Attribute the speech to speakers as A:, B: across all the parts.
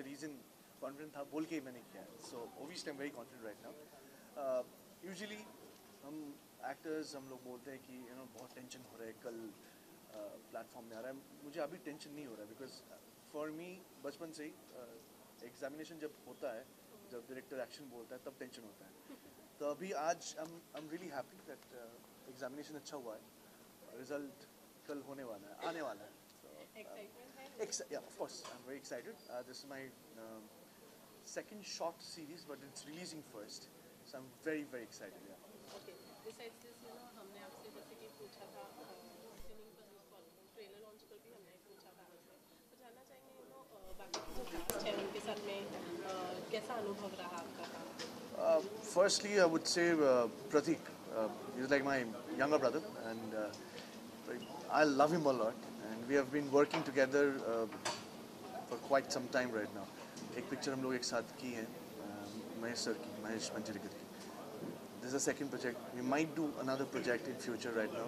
A: The reason confident था, बोल के ही मैंने किया so obviously I very confident right now usually हम एक्टर्स हम लोग बोलते हैं कि यू नो बहुत टेंशन हो रहा है, कल प्लेटफॉर्म में आ रहा है। मुझे अभी टेंशन नहीं हो रहा है बिकॉज़ फॉर मी बचपन से ही एग्जामिनेशन जब होता है, जब डायरेक्टर एक्शन बोलता है, तब टेंशन होता है। तो अभी आज I am really happy that examination अच्छा हुआ है रिज़ल्ट कल होने वाला है, आने वाला है।
B: Excitement? है?
A: Ex yeah, of course, I'm very excited. Uh, this is my um, second short series, but it's releasing first. So I'm very, very excited, yeah.
B: Okay. Besides this, you know, हमने आपसे जैसे कि पूछा था uh, singing पर उस call trailer launch पर भी हमने पूछा था आपसे तो जानना चाहेंगे यू नो uh, बाकी जो कास्ट है उनके साथ में uh, कैसा अनुभव रहा आपका काम
A: firstly, I would say uh, Prateik. Uh, he's like my younger brother, and uh, I love him a lot And we have been working together uh, for quite some time right now. एक picture हम लोग एक साथ की है uh, Mahesh sir की महेश मंजरेकर की This is a second project. We might do another project in future right now,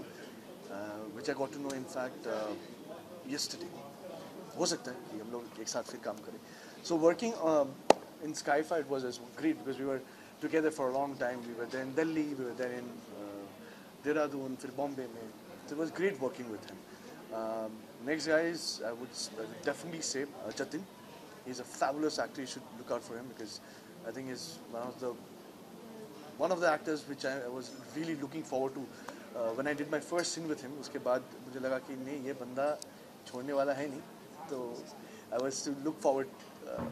A: uh, which I got to know in fact uh, yesterday. हो सकता है कि हम लोग एक साथ फिर काम करें. So working um, in Skyfire it was as great because we were together for a long time. We were there in Delhi, we were there in uh, Dehradun, फिर Bombay में. So it was great working with him. Um, next guy is I would, s- I would definitely say uh, Jatin. He's a fabulous actor. You should look out for him because I think he's one of the one of the actors which I was really looking forward to uh, when I did my first scene with him. उसके बाद मुझे लगा कि नहीं ये बंदा छोड़ने वाला है नहीं तो I was to look forward uh,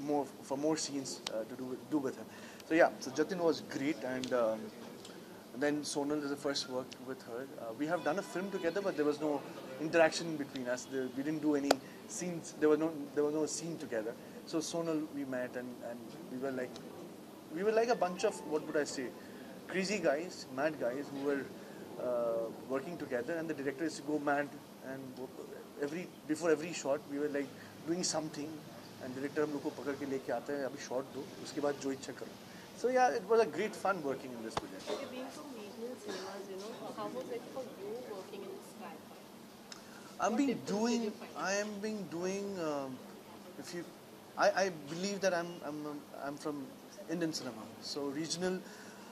A: more for more scenes uh, to do with, do with him. So yeah, so Jatin was great and. Um, and then Sonal is the first work with her. Uh, we have done a film together, but there was no interaction between us. There, we didn't do any scenes. There was no there was no scene together. So Sonal we met and, and we were like we were like a bunch of what would I say, crazy guys, mad guys who were uh, working together. And the director is to go mad and wo- every before every shot we were like doing something. And director हम लोग को पकड़ के लेके आता है अभी shot दो उसके बाद जो इच्छा करो. So yeah, it was a great fun working in this project.
B: Okay, being from regional cinemas, you know, how was it for you working in Sky? what
A: been doing. I am being doing. Um, if you, I, I believe that I'm I'm um, I'm from Indian cinema. So regional.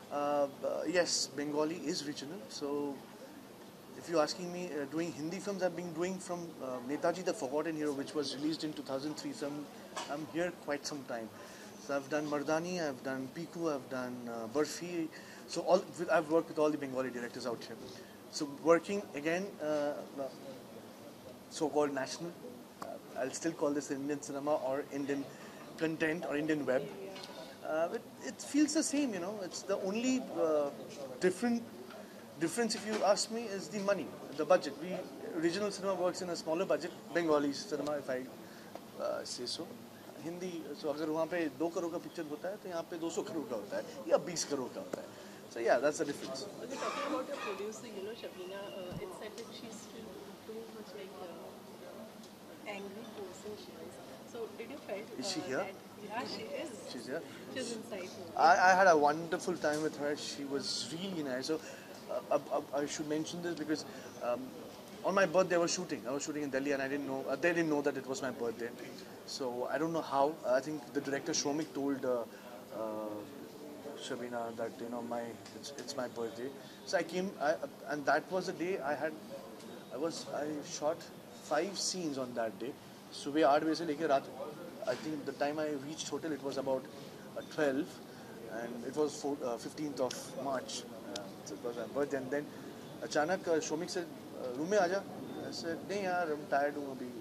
A: Uh, yes, Bengali is regional. So if you're asking me, uh, doing Hindi films, I've been doing from uh, Netaji the Forgotten Hero, which was released in 2003. So I'm, I'm here quite some time. So I've done Mardani, I've done Piku, I've done uh, Burfi. So all I've worked with all the Bengali directors out here. So working again, uh, so-called national. Uh, I'll still call this Indian cinema or Indian content or Indian web. Uh, it, it feels the same, you know. It's the only uh, different difference, if you ask me, is the money, the budget. We regional cinema works in a smaller budget. Bengali cinema, if I uh, say so. Hindi so अगर वहाँ पे दो करोड़ का picture होता है तो यहाँ पे 200 करोड़ का होता है या 20 करोड़ का होता है so yeah that's the difference
B: Okay, talking about your producer, you know, uh, it's said that she's too, too much like uh, angry person she. So did you felt
A: Is she
B: uh,
A: here?
B: that- yeah, she is.
A: she's here
B: She's inside.
A: I, I had a wonderful time with her. She was really nice. So uh, uh, I should mention this because um, on my birthday I was shooting. I was shooting in Delhi and I didn't know. Uh, they didn't know that it was my birthday. So I don't know how. I think the director Shomik told uh, uh, Shabina that you know my it's, it's my birthday. So I came I, and that was the day I had. I was I shot five scenes on that day. सुबह आठ बजे से लेकर I think the time I reached hotel it was about uh, twelve and it was uh, fifteenth of March. Uh, but then then अचानक शोमिक से room में I said नहीं यार I'm tired हूँ अभी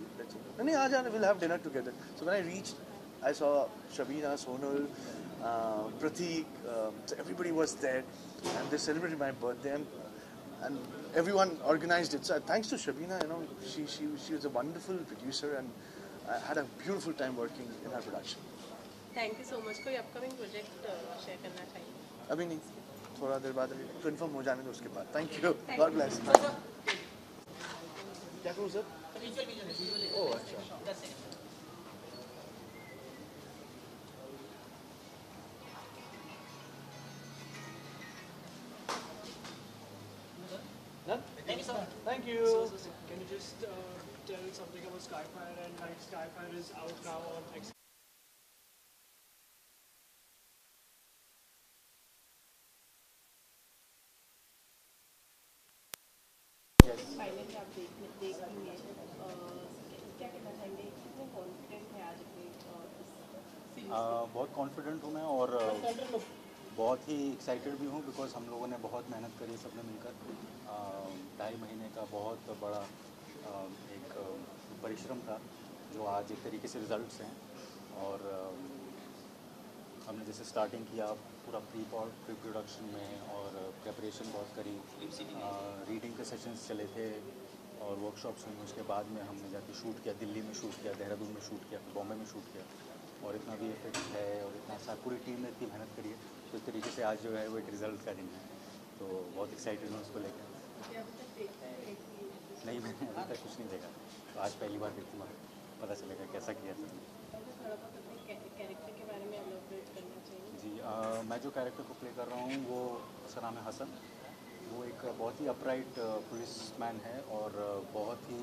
A: नहीं आजा we'll have dinner together. So when I reached I saw Shabina, Sonal, Prateik, um, so everybody was there and they celebrated my birthday and everyone organized it. So thanks to Shabina, you know, she, she, she was a wonderful producer and I had a beautiful time working in her production.
B: Thank you so much. कोई upcoming project uh, share करना चाहिए?
A: अभी नहीं थोड़ा देर बाद confirm हो जाने दो उसके बाद thank you
B: Thank
A: God
B: you.
A: Bless क्या करूँ सर ओह अच्छा Thank you, sir. Thank you.
C: Can you just uh, tell something about Skyfire and like Skyfire is out now on X.
D: Excited भी हूँ बिकॉज़ हम लोगों ने बहुत मेहनत करी सबने मिलकर। ढाई महीने का बहुत बड़ा एक परिश्रम था जो आज एक तरीके से रिजल्ट्स हैं। और हमने जैसे स्टार्टिंग किया पूरा प्री प्री प्रोडक्शन में और प्रेपरेशन बहुत करी। आ, रीडिंग के सेशंस चले थे और वर्कशॉप्स हुई उसके बाद में हमने जाके शूट किया दिल्ली में शूट किया देहरादून में शूट किया बॉम्बे में शूट किया। और इतना भी इफ़ेक्ट है और इतना सा पूरी टीम ने इतनी मेहनत करी है। तो इस तरीके से आज जो है वो एक रिज़ल्ट का दिन है। तो बहुत एक्साइटेड हूँ उसको लेकर। नहीं मैंने अभी तक कुछ नहीं देखा। तो आज पहली बार देखूँगा पता चलेगा कैसा किया था। जी अ, मैं जो कैरेक्टर को प्ले कर रहा हूँ वो उसका नाम है हसन। वो एक बहुत ही अपराइट पुलिस मैन है और बहुत ही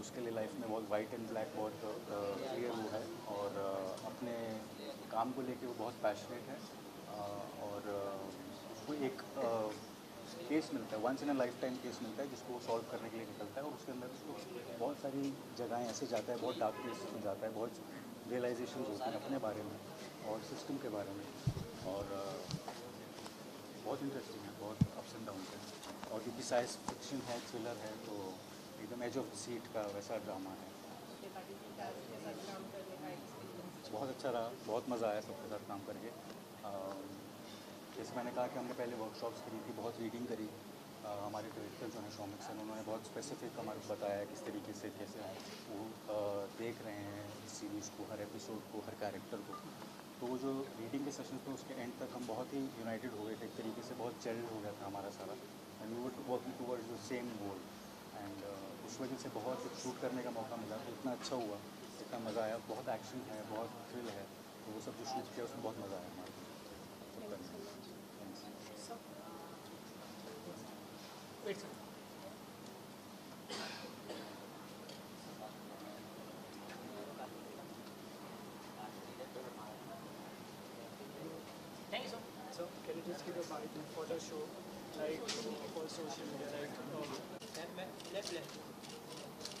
D: उसके लिए लाइफ में बहुत वाइट एंड ब्लैक बहुत क्लियर वो है। और अपने काम को लेके वो बहुत पैशनेट है और उसको एक केस मिलता है once in a lifetime case मिलता है, जिसको वो सॉल्व करने के लिए निकलता है, और उसके अंदर उसको बहुत सारी जगहें ऐसे जाता है, बहुत डार्क प्लेसेस में जाता है, बहुत रियलाइजेशन होती हैं अपने बारे में, और सिस्टम के बारे में, और बहुत इंटरेस्टिंग है, बहुत अप्स एंड डाउन है, और क्योंकि साइंस फिक्शन है थ्रिलर है तो एकदम एज ऑफ़ सीट का वैसा ड्रामा है। बहुत अच्छा रहा, बहुत मज़ा आया सबके साथ काम करके। जैसे मैंने कहा कि हमने पहले वर्कशॉप्स करी थी, बहुत रीडिंग करी। हमारे डायरेक्टर जो हैं शौमिक सर उन्होंने बहुत स्पेसिफिक हमारे बताया किस तरीके से, कैसे वो देख रहे हैं सीरीज़ को, हर एपिसोड को, हर कैरेक्टर को। तो वो जो रीडिंग के सेशन थे, उसके एंड तक हम बहुत ही यूनाइटेड हो गए थे, एक तरीके से बहुत जेल्ड हो गया था हमारा सारा। And we were working towards the same goal and उस वजह से बहुत शूट करने का मौका मिला तो इतना अच्छा हुआ। इतना मज़ा आया बहुत एक्शन है बहुत थ्रिल है तो वो सब जो किया उसमें बहुत मज़ा आया हमारे
C: Thank you.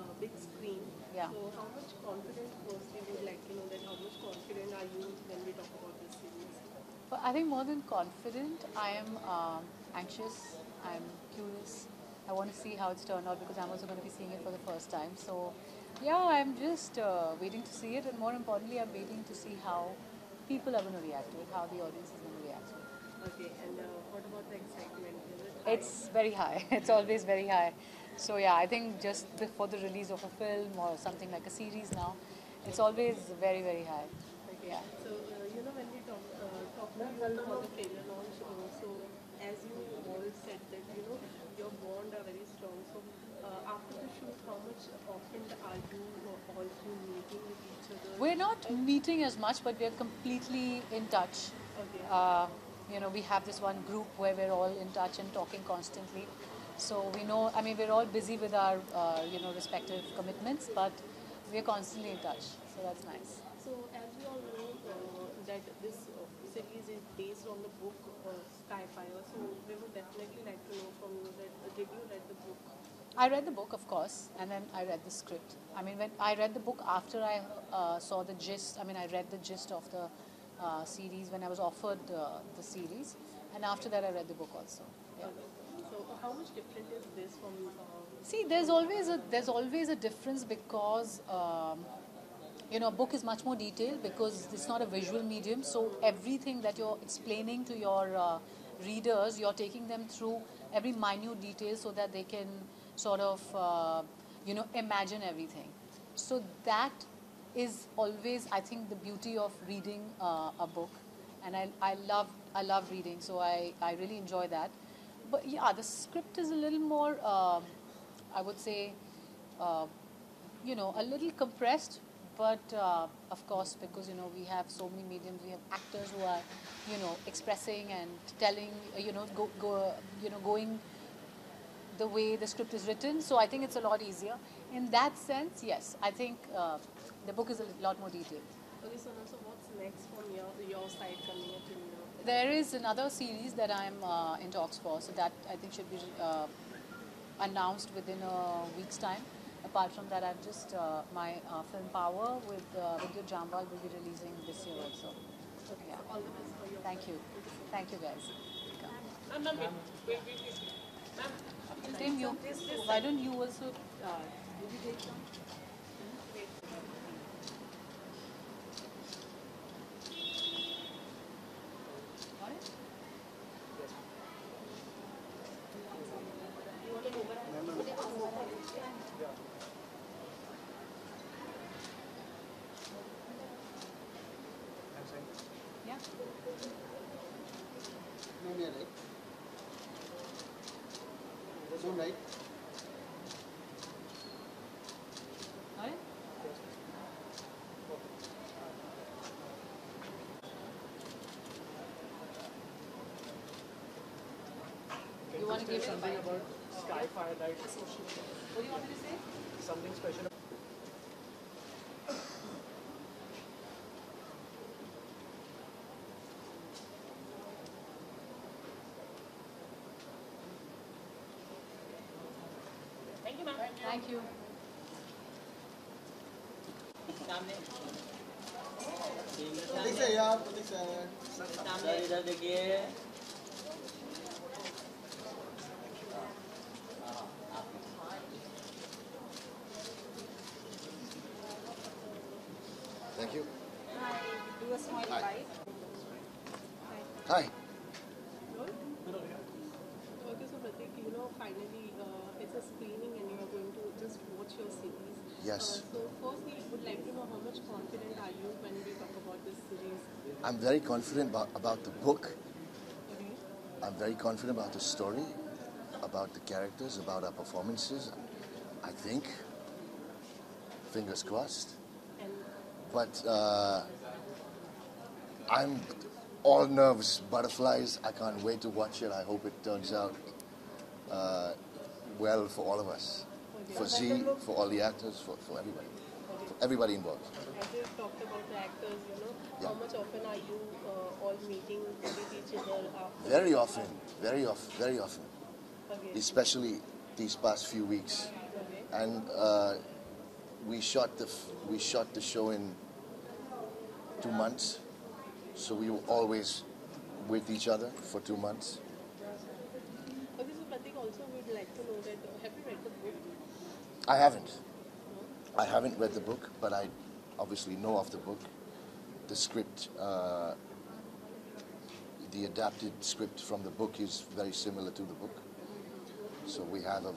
B: uh, big screen.
E: Yeah.
B: So how much confident firstly would like to know that how much confident are you when we talk about this series?
E: I think more than confident, I am um, anxious. I'm curious. I want to see how it's turned out because I'm also going to be seeing it for the first time. So, yeah, I'm just uh, waiting to see it, and more importantly, I'm waiting to see how people are going to react to it, how the audience is going to react to it.
B: Okay, and uh, what about the excitement? Is it?
E: It's very high. It's always very high. So yeah, I think just before the release of a film or something like a series now, it's always very very high.
B: Okay.
E: Yeah.
B: So uh, you know when we talk uh, talk about the trailer launch, uh, so as you all said that you know your bond are very strong. So uh, after the shoot, how much often are you all meeting with each other?
E: We're not meeting as much, but we're completely in touch.
B: Okay.
E: Uh, you know, we have this one group where we're all in touch and talking constantly. So we know, I mean, we're all busy with our, uh, you know, respective commitments, but we're constantly in touch. So that's nice.
B: So as we all know uh, that this uh, series is based on the book uh, Skyfire, so we would definitely like to know from you that uh, did you read the book?
E: I read the book, of course, and then I read the script. I mean, when I read the book after I uh, saw the gist, I mean, I read the gist of the uh, series when I was offered uh, the series, and after that, I read the book also. Yeah.
B: How much different is this from? Uh,
E: See, there's always a there's always a difference because um, you know a book is much more detailed because it's not a visual medium. So everything that you're explaining to your uh, readers, you're taking them through every minute detail so that they can sort of uh, you know, imagine everything. So that is always, I think, the beauty of reading uh, a book, and I, I love I love reading, so I, I really enjoy that. But yeah, the script is a little more, um I would say, uh, you know, a little compressed. But uh, of course, because you know we have so many mediums, we have actors who are, you know, expressing and telling, uh, you know, go, go you know, going the way the script is written. So I think it's a lot easier. In that sense, yes, I think uh, the book is a lot more detailed.
B: Okay, so now, so what's next from your your side coming up
E: There is another series that I'm uh, in talks for, so that I think should be uh, announced within a week's time. Apart from that, I've just uh, my uh, film Power with uh, Vidyut Jammwal will be releasing this year also. Yeah.
B: all the best for your
E: Thank you, thank you guys.
B: Ma'am, ma'am. Ma'am,
E: Tim, you, why don't you also uh, will you take some? Got it? Yeah.
F: No near right. No right.
E: Got You wanna give
C: something about Sky Firelight?
E: What do you want me to say?
C: Something special.
B: Thank you.
E: Thank you.
B: Hi. Hi.
F: Hi.
B: Hi.
F: Hi.
B: Okay, so Prateik, you know, finally, uh, it's a screening and just watch your series.
F: Yes.
B: Uh, so firstly, would like to know how much confident are you when we talk about this series?
F: I'm very confident about, about the book.
B: Okay.
F: I'm very confident about the story, about the characters, about our performances. I think. Fingers crossed.
B: And
F: But uh, I'm all nerves, butterflies. I can't wait to watch it. I hope it turns out uh, well for all of us. For Z, for all the actors, for, for everybody. For everybody involved.
B: as you talked about the actors, you know,
F: Yeah.
B: how much often are you uh, all meeting with each other after?
F: Very often, very often, very often.
B: Okay.
F: Especially these past few weeks.
B: Okay.
F: And uh, we shot the f- we shot the show in two months, so we were always with each other for two months.
B: Okay, so Prateik, also we'd like to know that uh, have you read the book?
F: I haven't. I haven't read the book, but I obviously know of the book. The script, uh, the adapted script from the book is very similar to the book. So we have a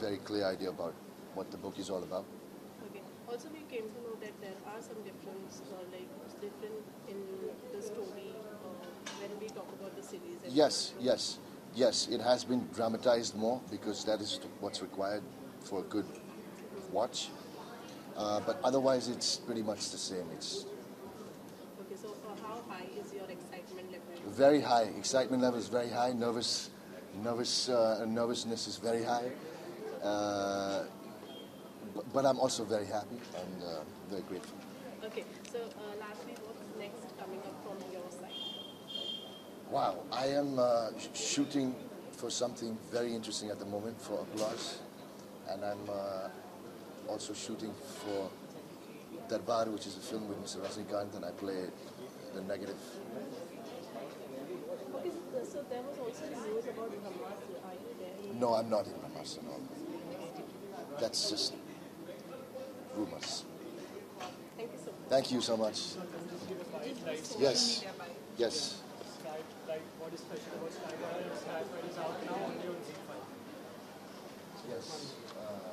F: very clear idea about what the book is all about.
B: Okay. Also, we came to know that there are some differences, uh, like different in the story uh, when we talk about the series.
F: Yes, yes, yes. It has been dramatized more because that is what's required for a good watch. Uh, but otherwise, it's pretty much the same. It's
B: Okay, so how high is your excitement level?
F: very high. Excitement level is very high. Nervous, nervous, uh, nervousness is very high. Uh, but, but I'm also very happy and uh, very grateful.
B: Okay, so uh, lastly, what's next coming up from your side?
F: Wow, I am uh, sh- shooting for something very interesting at the moment for Applause, and I'm uh, also shooting for Darbar, which is a film with Mr. Rajinikanth, and I play the negative.
B: So, there was also news about Hamas. Are you there?
F: No, I'm not in Hamas at all. That's just rumors.
B: Thank you so much.
F: Thank you so much. Yes, yes.
C: Sky Light, what is special about Sky Firelight? Sky Firelight is out now only on ZEE5.
F: Yes. Uh,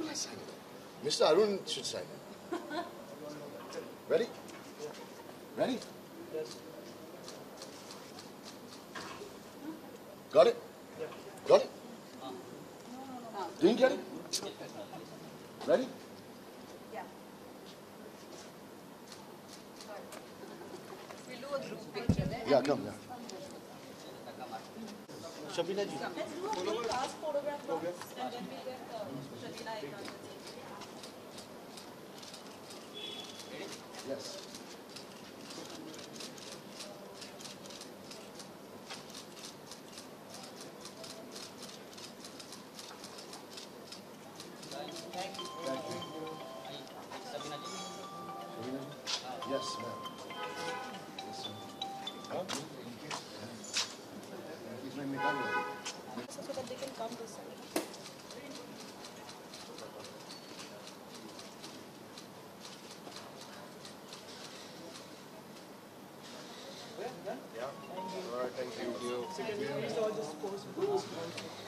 F: Will I sign it? Mr. Arun should sign it. Ready? Ready? Got it?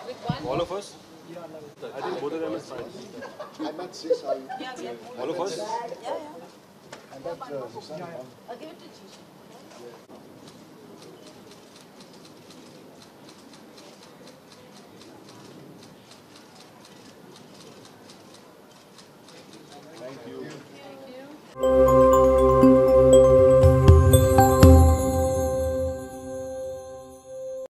E: With one
G: All of us? I think both of them is fine.
F: I met Sis, I,
H: Yeah, we have
G: All of us?
H: Yeah, yeah.
F: I met uh, Susan.
H: I'll give it to Jishan.